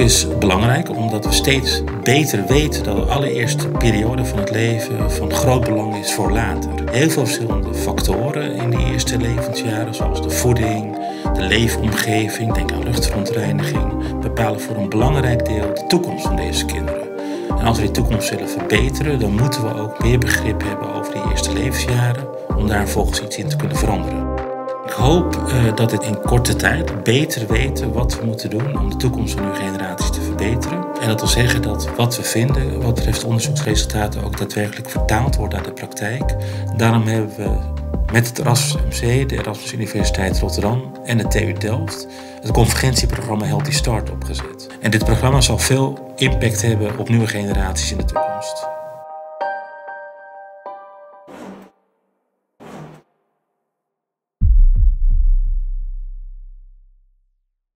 is belangrijk omdat we steeds beter weten dat de allereerste periode van het leven van groot belang is voor later. Heel veel verschillende factoren in die eerste levensjaren, zoals de voeding, de leefomgeving, denk aan luchtverontreiniging, bepalen voor een belangrijk deel de toekomst van deze kinderen. En als we die toekomst willen verbeteren, dan moeten we ook meer begrip hebben over die eerste levensjaren om daar vervolgens iets in te kunnen veranderen. Hoop uh, dat het in korte tijd beter weten wat we moeten doen om de toekomst van uw generaties te verbeteren. En dat wil zeggen dat wat we vinden wat betreft onderzoeksresultaten ook daadwerkelijk vertaald wordt naar de praktijk. Daarom hebben we met het Erasmus MC, de Erasmus Universiteit Rotterdam en de TU Delft het convergentieprogramma Healthy Start opgezet. En dit programma zal veel impact hebben op nieuwe generaties in de toekomst.